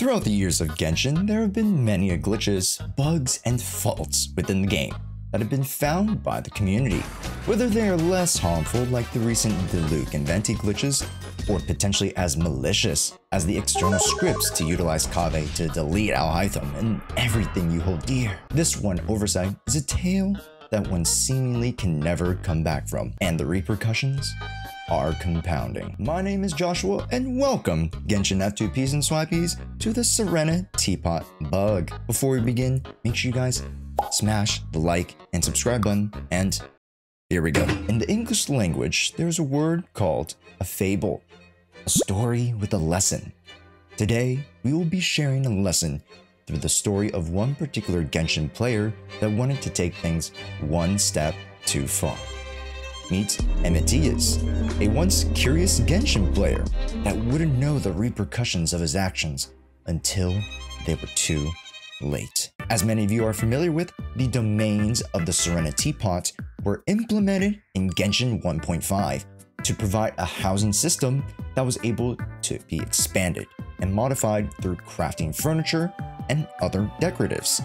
Throughout the years of Genshin, there have been many glitches, bugs, and faults within the game that have been found by the community. Whether they are less harmful like the recent Diluc and Venti glitches, or potentially as malicious as the external scripts to utilize Kaveh to delete Alhaitham and everything you hold dear. This one oversight is a tale that one seemingly can never come back from, and the repercussions are compounding. My name is Joshua, and welcome, Genshin F2Ps and Swipeys, to the Serenitea Pot Bug. Before we begin, make sure you guys smash the like and subscribe button, and here we go. In the English language, there's a word called a fable, a story with a lesson. Today, we will be sharing a lesson through the story of one particular Genshin player that wanted to take things one step too far. Meet Emeteiz, a once curious Genshin player that wouldn't know the repercussions of his actions until they were too late. As many of you are familiar with, the domains of the Serenitea Pot were implemented in Genshin 1.5 to provide a housing system that was able to be expanded and modified through crafting furniture and other decoratives.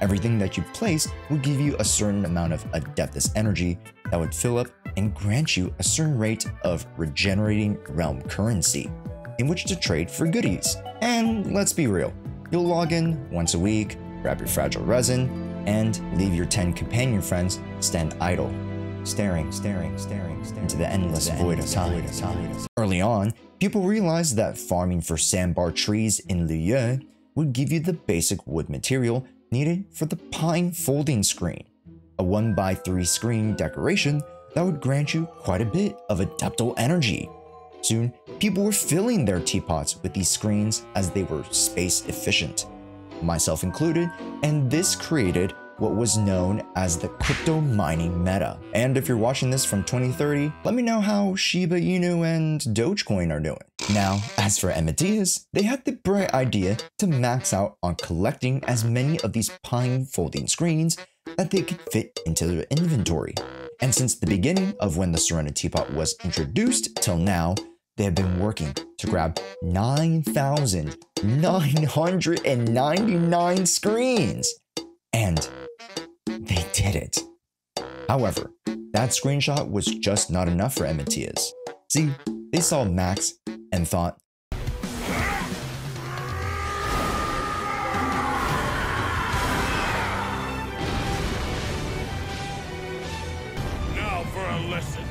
Everything that you place would give you a certain amount of Adeptus energy that would fill up and grant you a certain rate of regenerating realm currency in which to trade for goodies. And let's be real, you'll log in once a week, grab your fragile resin, and leave your 10 companion friends stand idle, staring, staring, staring, staring into the endless void of time. Early on, people realized that farming for Sandbearer trees in Liyue would give you the basic wood material needed for the pine folding screen, a 1x3 screen decoration that would grant you quite a bit of adeptal energy. Soon, people were filling their teapots with these screens as they were space efficient, myself included, and this created what was known as the crypto mining meta. And if you're watching this from 2030, let me know how Shiba Inu and Dogecoin are doing. Now, as for Emeteiz, they had the bright idea to max out on collecting as many of these pine folding screens that they could fit into their inventory. And since the beginning of when the Serenitea Pot was introduced till now, they have been working to grab 9,999 screens. And they did it. However, that screenshot was just not enough for Emeteiz. See, they saw Max and thought, Now for a lesson.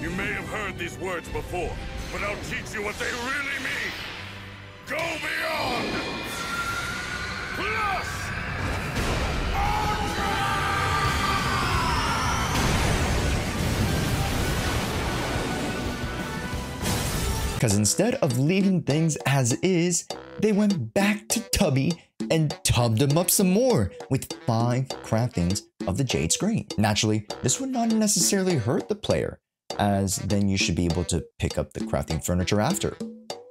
You may have heard these words before, but I'll teach you what they really mean. Because instead of leaving things as is, they went back to Tubby and tubbed him up some more with five craftings of the Jade Screen. Naturally, this would not necessarily hurt the player, as then you should be able to pick up the crafting furniture after.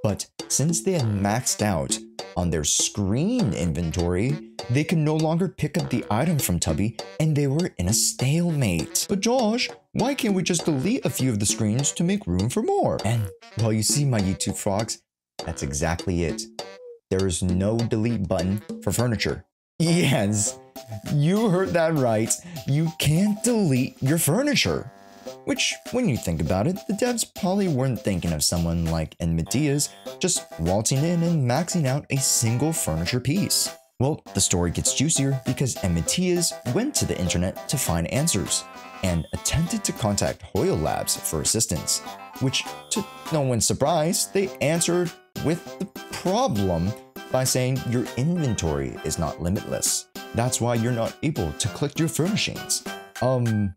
But since they had maxed out on their screen inventory, they could no longer pick up the item from Tubby and they were in a stalemate. But Josh, why can't we just delete a few of the screens to make room for more? And well, you see my YouTube frogs, that's exactly it. There is no delete button for furniture. Yes, you heard that right. You can't delete your furniture. Which, when you think about it, the devs probably weren't thinking of someone like Emeteiz just waltzing in and maxing out a single furniture piece. Well, the story gets juicier because Emeteiz went to the internet to find answers and attempted to contact Hoyle Labs for assistance, which, to no one's surprise, they answered with the problem by saying your inventory is not limitless. That's why you're not able to click your furnishings. Um,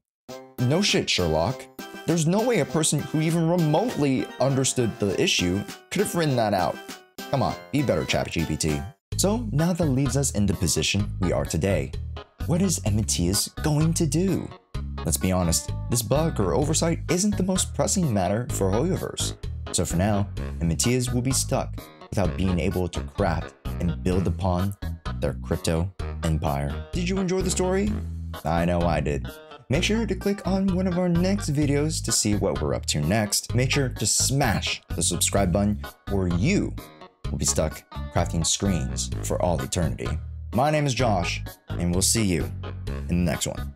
no shit, Sherlock. There's no way a person who even remotely understood the issue could have written that out. Come on, be better, ChatGPT. So now that leaves us in the position we are today. What is Emeteiz going to do? Let's be honest, this bug or oversight isn't the most pressing matter for Hoyoverse. So for now, Emeteiz will be stuck without being able to craft and build upon their crypto empire. Did you enjoy the story? I know I did. Make sure to click on one of our next videos to see what we're up to next. Make sure to smash the subscribe button or you will be stuck crafting screens for all eternity. My name is Josh, and we'll see you in the next one.